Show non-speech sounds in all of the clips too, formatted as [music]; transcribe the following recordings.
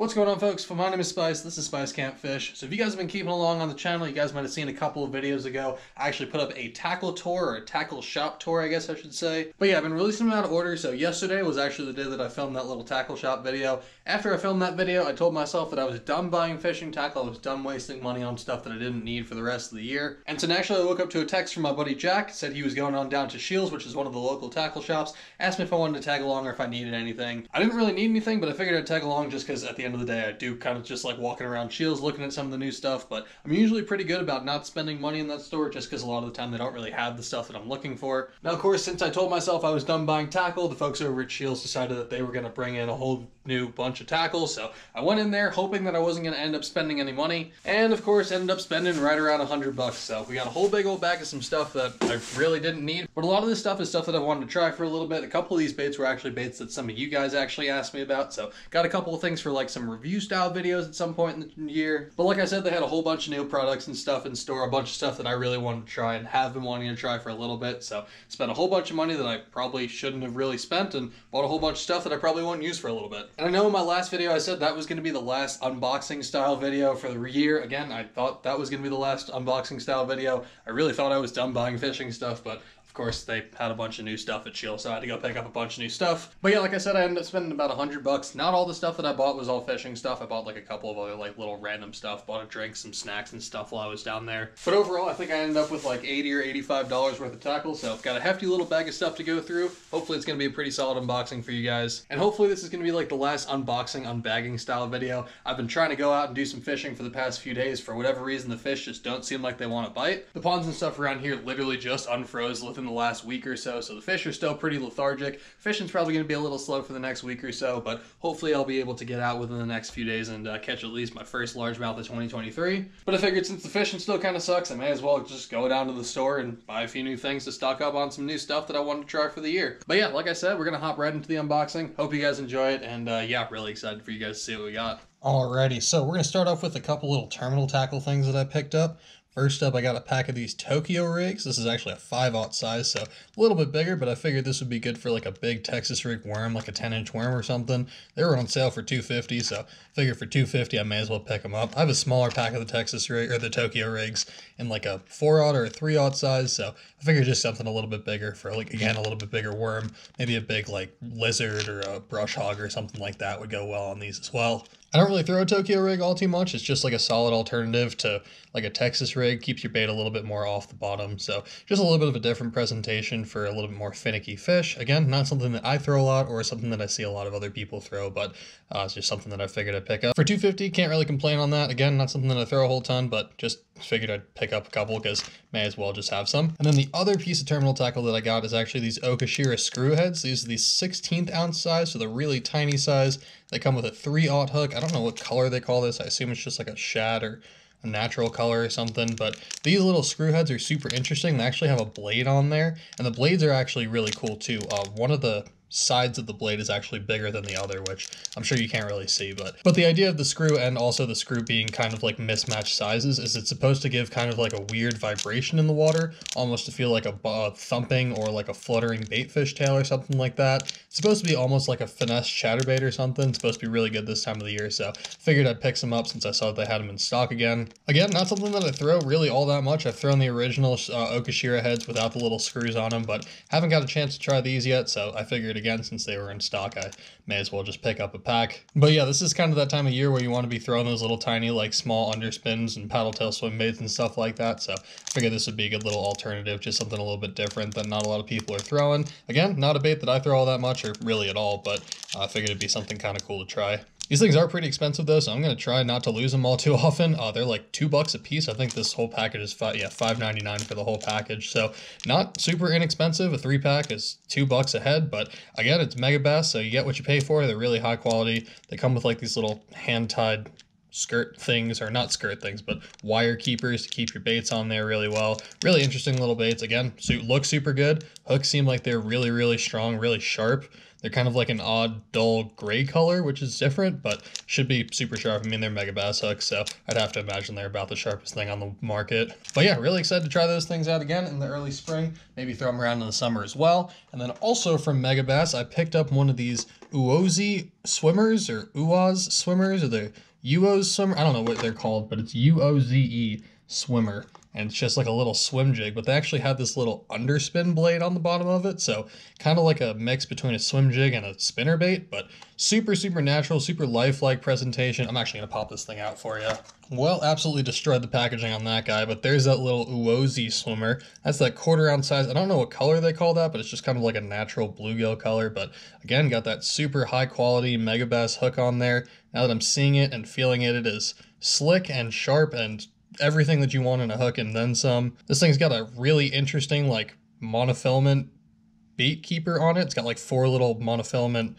What's going on folks? My name is Spice, this is Spice Can't Fish. So if you guys have been keeping along on the channel, you guys might have seen a couple of videos ago, I actually put up a tackle tour, or a tackle shop tour I guess I should say. But yeah, I've been releasing them out of order, so yesterday was actually the day that I filmed that little tackle shop video. After I filmed that video, I told myself that I was done buying fishing tackle, I was done wasting money on stuff that I didn't need for the rest of the year. And so naturally I woke up to a text from my buddy Jack, said he was going on down to Scheels, which is one of the local tackle shops, asked me if I wanted to tag along or if I needed anything. I didn't really need anything, but I figured I'd tag along just because at the end of the day I do kind kind of just like walking around Scheels looking at some of the new stuff. But I'm usually pretty good about not spending money in that store just because a lot of the time they don't really have the stuff that I'm looking for. Now, of course, since I told myself I was done buying tackle, the folks over at Scheels decided that they were going to bring in a whole new bunch of tackles. So I went in there hoping that I wasn't going to end up spending any money. And of course, ended up spending right around a hundred bucks. So we got a whole big old bag of some stuff that I really didn't need. But a lot of this stuff is stuff that I wanted to try for a little bit. A couple of these baits were actually baits that some of you guys actually asked me about. So got a couple of things for like some review style videos at some point in the year. But like I said, they had a whole bunch of new products and stuff in store, a bunch of stuff that I really wanted to try and have been wanting to try for a little bit. So spent a whole bunch of money that I probably shouldn't have really spent and bought a whole bunch of stuff that I probably won't use for a little bit. And I know in my last video I said that was going to be the last unboxing style video for the year. Again, I thought that was going to be the last unboxing style video. I really thought I was done buying fishing stuff, but of course, they had a bunch of new stuff at Shield, so I had to go pick up a bunch of new stuff. But yeah, like I said, I ended up spending about a hundred bucks. Not all the stuff that I bought was all fishing stuff. I bought like a couple of other like little random stuff. Bought a drink, some snacks and stuff while I was down there. But overall, I think I ended up with like 80 or 85 dollars worth of tackle. So I've got a hefty little bag of stuff to go through. Hopefully, it's gonna be a pretty solid unboxing for you guys. And hopefully, this is gonna be like the last unboxing, unbagging style video. I've been trying to go out and do some fishing for the past few days. For whatever reason, the fish just don't seem like they want to bite. The ponds and stuff around here literally just unfroze within the last week or so, so the fish are still pretty lethargic. Fishing's probably going to be a little slow for the next week or so, but hopefully I'll be able to get out within the next few days and uh, catch at least my first largemouth of 2023. But I figured since the fishing still kind of sucks, I may as well just go down to the store and buy a few new things to stock up on some new stuff that I wanted to try for the year. But yeah, like I said, we're going to hop right into the unboxing. Hope you guys enjoy it, and uh, yeah, really excited for you guys to see what we got. Alrighty, so we're going to start off with a couple little terminal tackle things that I picked up. First up, I got a pack of these Tokyo rigs. This is actually a 5 aught size, so a little bit bigger, but I figured this would be good for like a big Texas rig worm, like a 10 inch worm or something. They were on sale for 250 so I figured for 250 I may as well pick them up. I have a smaller pack of the Texas rig, or the Tokyo rigs, in like a 4 aught or a 3 aught size, so I figured just something a little bit bigger for like, again, a little bit bigger worm. Maybe a big like lizard or a brush hog or something like that would go well on these as well. I don't really throw a Tokyo rig all too much. It's just like a solid alternative to like a Texas rig. Keeps your bait a little bit more off the bottom. So just a little bit of a different presentation for a little bit more finicky fish. Again, not something that I throw a lot or something that I see a lot of other people throw, but uh, it's just something that I figured I'd pick up. For 250, can't really complain on that. Again, not something that I throw a whole ton, but just figured I'd pick up a couple because may as well just have some. And then the other piece of terminal tackle that I got is actually these Okashira screw heads. These are the 16th ounce size, so the really tiny size. They come with a 3 aught hook. I don't know what color they call this. I assume it's just like a shad or a natural color or something, but these little screw heads are super interesting. They actually have a blade on there, and the blades are actually really cool too. Uh, one of the sides of the blade is actually bigger than the other, which I'm sure you can't really see, but but the idea of the screw and also the screw being kind of like mismatched sizes is it's supposed to give kind of like a weird vibration in the water, almost to feel like a, a thumping or like a fluttering baitfish tail or something like that. It's supposed to be almost like a finesse chatterbait or something. It's supposed to be really good this time of the year, so figured I'd pick some up since I saw that they had them in stock again. Again, not something that I throw really all that much. I've thrown the original uh, Okashira heads without the little screws on them, but haven't got a chance to try these yet, so I figured again, since they were in stock, I may as well just pick up a pack. But yeah, this is kind of that time of year where you want to be throwing those little tiny, like small underspins and paddle tail swim baits and stuff like that. So I figured this would be a good little alternative, just something a little bit different that not a lot of people are throwing. Again, not a bait that I throw all that much or really at all, but I figured it'd be something kind of cool to try. These things are pretty expensive though, so I'm gonna try not to lose them all too [laughs] often. Uh, they're like two bucks a piece. I think this whole package is five, yeah, five ninety nine for the whole package. So not super inexpensive. A three pack is two bucks a head, but again, it's Megabass, so you get what you pay for. They're really high quality. They come with like these little hand tied skirt things or not skirt things but wire keepers to keep your baits on there really well really interesting little baits again so look super good hooks seem like they're really really strong really sharp They're kind of like an odd, dull gray color, which is different, but should be super sharp. I mean, they're Megabass hooks, so I'd have to imagine they're about the sharpest thing on the market. But yeah, really excited to try those things out again in the early spring. Maybe throw them around in the summer as well. And then also from Megabass, I picked up one of these Uozi swimmers or Uoz swimmers or the Uoz swimmer. I don't know what they're called, but it's U O Z E swimmer and it's just like a little swim jig, but they actually have this little underspin blade on the bottom of it, so kind of like a mix between a swim jig and a spinner bait, but super, super natural, super lifelike presentation. I'm actually gonna pop this thing out for you. Well, absolutely destroyed the packaging on that guy, but there's that little Uozi swimmer. That's that quarter ounce size. I don't know what color they call that, but it's just kind of like a natural bluegill color, but again, got that super high quality Megabass hook on there. Now that I'm seeing it and feeling it, it is slick and sharp and everything that you want in a hook and then some. This thing's got a really interesting like monofilament bait keeper on it. It's got like four little monofilament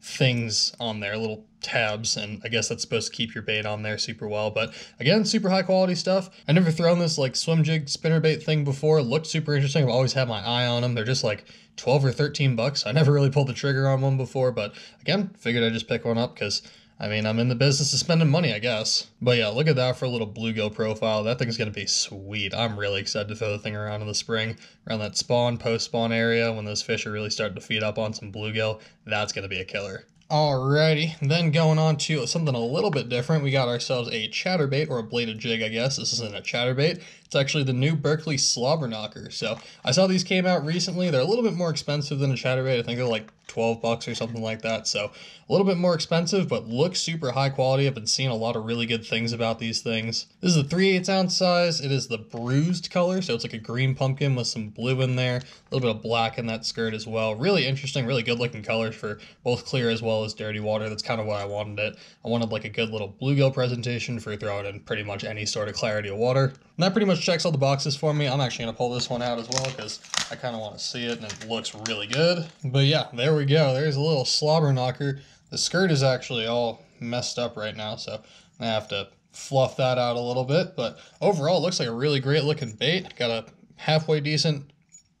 things on there, little tabs, and I guess that's supposed to keep your bait on there super well. But again, super high quality stuff. I never thrown this like swim jig spinner bait thing before. It looked super interesting. I've always had my eye on them. They're just like 12 or 13 bucks. I never really pulled the trigger on one before, but again, figured I'd just pick one up because I mean, I'm in the business of spending money, I guess. But yeah, look at that for a little bluegill profile. That thing's going to be sweet. I'm really excited to throw the thing around in the spring, around that spawn, post-spawn area, when those fish are really starting to feed up on some bluegill. That's going to be a killer. Alrighty, then going on to something a little bit different, we got ourselves a chatterbait, or a bladed jig, I guess. This isn't a chatterbait. It's actually the new Berkley Slobber Knocker. So I saw these came out recently. They're a little bit more expensive than a chatterbait. I think they're like 12 bucks or something like that. So a little bit more expensive, but look super high quality. I've been seeing a lot of really good things about these things. This is a 3 8 ounce size. It is the bruised color, so it's like a green pumpkin with some blue in there, a little bit of black in that skirt as well. Really interesting, really good looking colors for both clear as well as dirty water. That's kind of what I wanted it. I wanted like a good little bluegill presentation for throwing in pretty much any sort of clarity of water. And that pretty much checks all the boxes for me. I'm actually to pull this one out as well because I kind of want to see it and it looks really good. But yeah, there we go. There's a little slobber knocker. The skirt is actually all messed up right now, so I have to fluff that out a little bit. But overall, looks like a really great looking bait. Got a halfway decent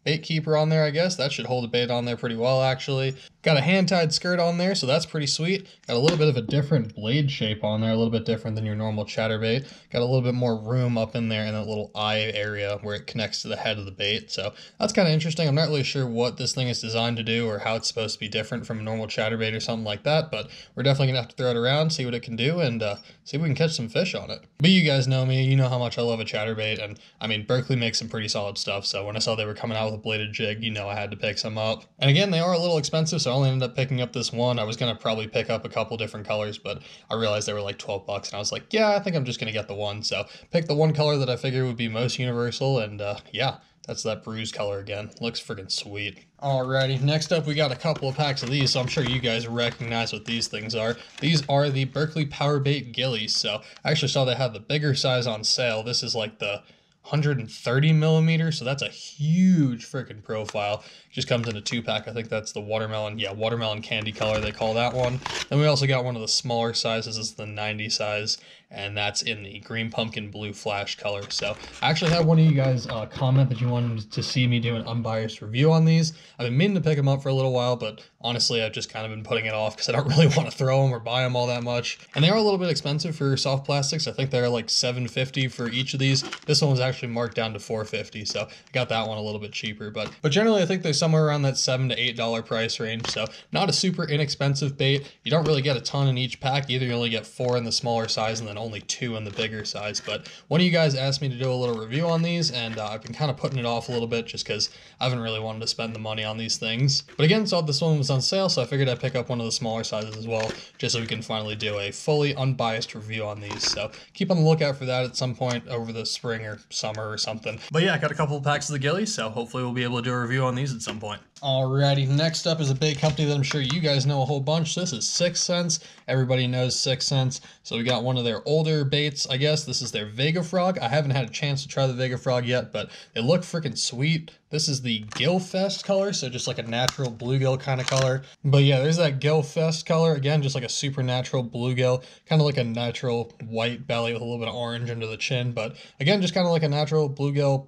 bait keeper on there, I guess. That should hold the bait on there pretty well, actually. Got a hand-tied skirt on there, so that's pretty sweet. Got a little bit of a different blade shape on there, a little bit different than your normal chatterbait. Got a little bit more room up in there in that little eye area where it connects to the head of the bait. So that's kind of interesting. I'm not really sure what this thing is designed to do or how it's supposed to be different from a normal chatterbait or something like that, but we're definitely going to have to throw it around, see what it can do, and uh, see if we can catch some fish on it. But you guys know me, you know how much I love a chatterbait, and I mean, Berkley makes some pretty solid stuff, so when I saw they were coming out with a bladed jig, you know I had to pick some up. And again, they are a little expensive, so only ended up picking up this one. I was gonna probably pick up a couple different colors, but I realized they were like 12 bucks, and I was like, yeah, I think I'm just gonna get the one. So pick the one color that I figured would be most universal, and uh, yeah, that's that bruise color again. Looks freaking sweet. Alrighty, next up we got a couple of packs of these, so I'm sure you guys recognize what these things are. These are the Berkley Power Bait Gillies, so I actually saw they had the bigger size on sale. This is like the 130 millimeters, so that's a huge freaking profile. Just comes in a two pack. I think that's the watermelon, yeah, watermelon candy color they call that one. Then we also got one of the smaller sizes, it's the 90 size, and that's in the green pumpkin blue flash color. So I actually had one of you guys uh, comment that you wanted to see me do an unbiased review on these. I've been meaning to pick them up for a little while, but honestly, I've just kind of been putting it off because I don't [laughs] really want to throw them or buy them all that much. And they are a little bit expensive for soft plastics. I think they're like 750 for each of these. This one was actually marked down to 450, so I got that one a little bit cheaper. But but generally, I think they're somewhere around that seven to eight dollar price range. So not a super inexpensive bait. You don't really get a ton in each pack. Either you only get four in the smaller size and then only two in the bigger size. But one of you guys asked me to do a little review on these, and uh, I've been kind of putting it off a little bit just because I haven't really wanted to spend the money on these things. But again, saw this one was on sale, so I figured I'd pick up one of the smaller sizes as well, just so we can finally do a fully unbiased review on these. So keep on the lookout for that at some point over the spring or summer or something. But yeah, I got a couple of packs of the gillies, so hopefully we'll be able to do a review on these at some point. Alrighty, next up is a big company that I'm sure you guys know a whole bunch. This is 6th Sense. Everybody knows 6th Sense. So we got one of their older baits, I guess. This is their Vega Frog. I haven't had a chance to try the Vega Frog yet, but they look freaking sweet. This is the Gilfest color, so just like a natural bluegill kind of color. But yeah, there's that Gilfest color. Again, just like a supernatural bluegill, kind of like a natural white belly with a little bit of orange under the chin. But again, just kind of like a natural bluegill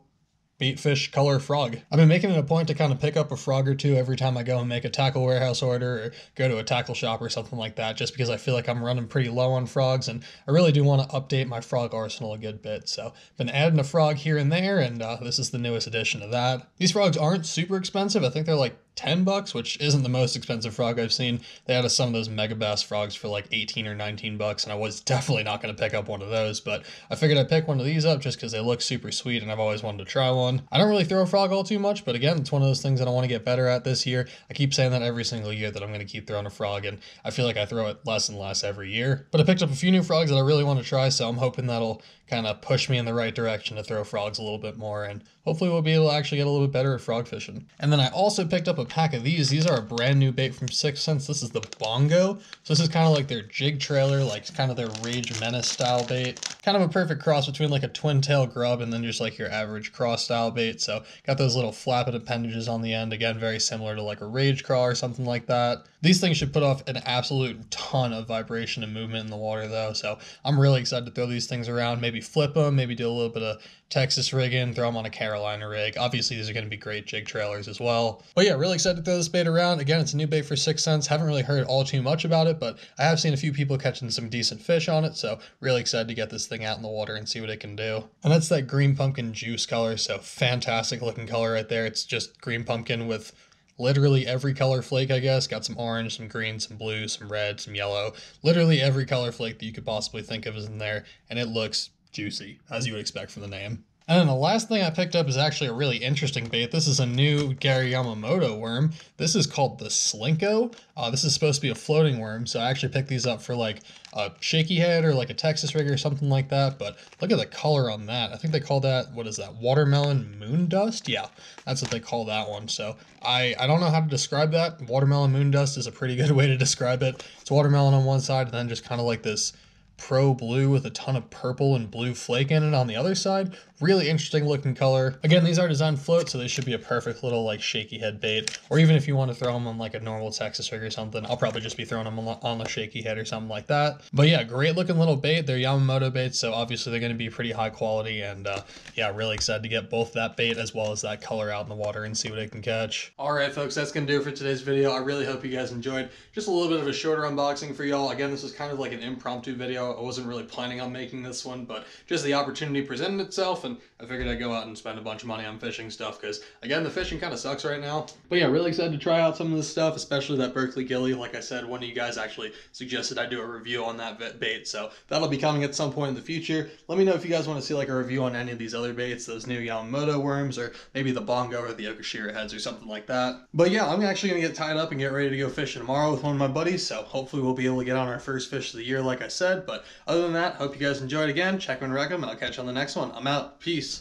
bait fish color frog. I've been making it a point to kind of pick up a frog or two every time I go and make a tackle warehouse order or go to a tackle shop or something like that, just because I feel like I'm running pretty low on frogs and I really do want to update my frog arsenal a good bit. So, been adding a frog here and there, and uh, this is the newest addition to that. These frogs aren't super expensive. I think they're like 10 bucks, which isn't the most expensive frog I've seen. They had some of those Megabass frogs for like 18 or 19 bucks, and I was [laughs] definitely not going to pick up one of those, but I figured I'd pick one of these up just because they look super sweet and I've always wanted to try one. I don't really throw a frog all too much, but again, it's one of those things that I want to get better at this year. I keep saying that every single year that I'm going to keep throwing a frog, and I feel like I throw it less and less every year. But I picked up a few new frogs that I really want to try, so I'm hoping that'll kind of push me in the right direction to throw frogs a little bit more, and hopefully we'll be able to actually get a little bit better at frog fishing. And then I also picked up a pack of these. These are a brand new bait from 6th Sense. This is the Bongo. So this is kind of like their jig trailer, like kind of their Rage Menace style bait. Kind of a perfect cross between like a twin tail grub and then just like your average craw style bait. So got those little flapping appendages on the end. Again, very similar to like a Rage Craw or something like that. These things should put off an absolute ton of vibration and movement in the water though. So I'm really excited to throw these things around, maybe flip them, maybe do a little bit of Texas rigging, throw them on a Carolina rig. Obviously, these are going to be great jig trailers as well. But yeah, really excited to throw this bait around. Again, it's a new bait for 6th Sense. Haven't really heard all too much about it, but I have seen a few people catching some decent fish on it. So really excited to get this thing out in the water and see what it can do. And that's that green pumpkin juice color. So fantastic looking color right there. It's just green pumpkin with literally every color flake, I guess. Got some orange, some green, some blue, some red, some yellow. Literally every color flake that you could possibly think of is in there, and it looks juicy, as you would expect from the name. And then the last thing I picked up is actually a really interesting bait. This is a new Gary Yamamoto worm. This is called the Slinko. Uh, this is supposed to be a floating worm, so I actually picked these up for like a shaky head or like a Texas rig or something like that. But look at the color on that. I think they call that, what is that, watermelon moon dust? Yeah, that's what they call that one. So I, I don't know how to describe that. Watermelon moon dust is a pretty good [laughs] way to describe it. It's watermelon on one side and then just kind of like this pro blue with a ton of purple and blue flake in it on the other side. Really interesting looking color. Again, these are designed float, so they should be a perfect little like shaky head bait. Or even if you want to throw them on like a normal Texas rig or something, I'll probably just be throwing them on a shaky head or something like that. But yeah, great looking little bait. They're Yamamoto baits, so obviously they're going to be pretty high quality. And uh, yeah, really excited to get both that bait as well as that color out in the water and see what it can catch. All right, folks, that's going to do it for today's video. I really hope you guys enjoyed. Just a little bit of a shorter unboxing for y'all. Again, this was kind of like an impromptu video. I wasn't really planning on making this one, but just the opportunity presented itself, and I figured I'd go out and spend a bunch of money on fishing stuff because, again, the fishing kind of sucks right now. But yeah, really excited to try out some of this stuff, especially that Berkley Gilly. Like I said, one of you guys actually suggested I do a review on that bait, so that'll be coming at some point in the future. Let me know if you guys want to see like a review on any of these other baits, those new Yamamoto worms, or maybe the Bongo or the Okashira heads or something like that. But yeah, I'm actually going to get tied up and get ready to go fishing tomorrow with one of my buddies, so hopefully we'll be able to get on our first fish of the year, like I said. But other than that, hope you guys enjoyed again. Check and wreck them, and I'll catch you on the next one. I'm out. Peace.